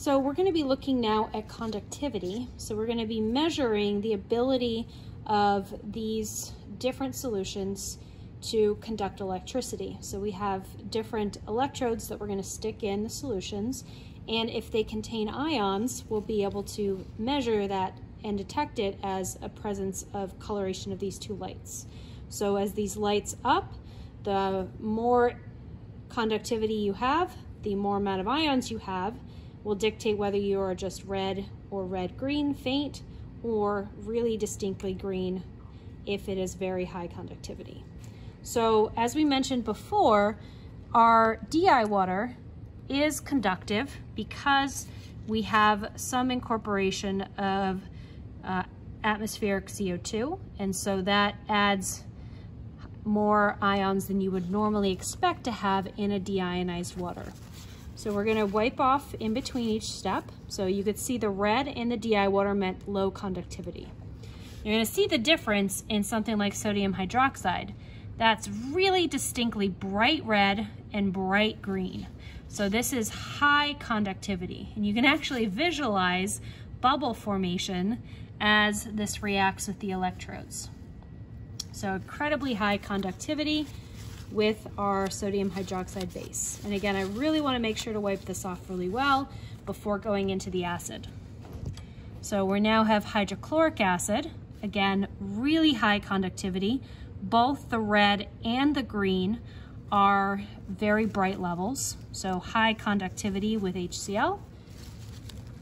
So we're going to be looking now at conductivity. So we're going to be measuring the ability of these different solutions to conduct electricity. So we have different electrodes that we're going to stick in the solutions and if they contain ions, we'll be able to measure that and detect it as a presence of coloration of these two lights. So as these lights up, the more conductivity you have, the more amount of ions you have, will dictate whether you are just red or red-green faint or really distinctly green if it is very high conductivity. So as we mentioned before, our DI water is conductive because we have some incorporation of uh, atmospheric CO2. And so that adds more ions than you would normally expect to have in a deionized water. So we're gonna wipe off in between each step. So you could see the red in the DI water meant low conductivity. You're gonna see the difference in something like sodium hydroxide. That's really distinctly bright red and bright green. So this is high conductivity. And you can actually visualize bubble formation as this reacts with the electrodes. So incredibly high conductivity with our sodium hydroxide base. And again, I really wanna make sure to wipe this off really well before going into the acid. So we now have hydrochloric acid, again, really high conductivity. Both the red and the green are very bright levels, so high conductivity with HCl,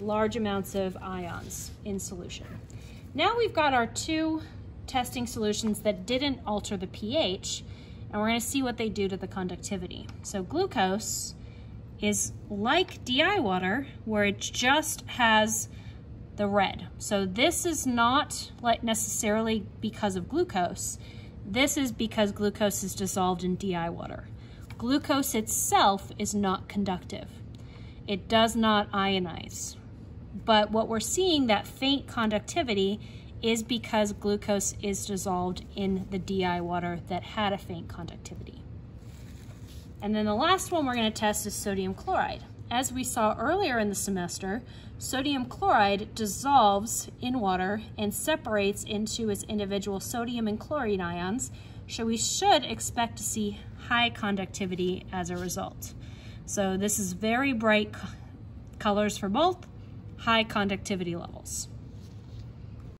large amounts of ions in solution. Now we've got our two testing solutions that didn't alter the pH, and we're gonna see what they do to the conductivity. So glucose is like DI water, where it just has the red. So this is not like necessarily because of glucose. This is because glucose is dissolved in DI water. Glucose itself is not conductive. It does not ionize. But what we're seeing, that faint conductivity, is because glucose is dissolved in the DI water that had a faint conductivity. And then the last one we're gonna test is sodium chloride. As we saw earlier in the semester, sodium chloride dissolves in water and separates into its individual sodium and chlorine ions, so we should expect to see high conductivity as a result. So this is very bright colors for both, high conductivity levels.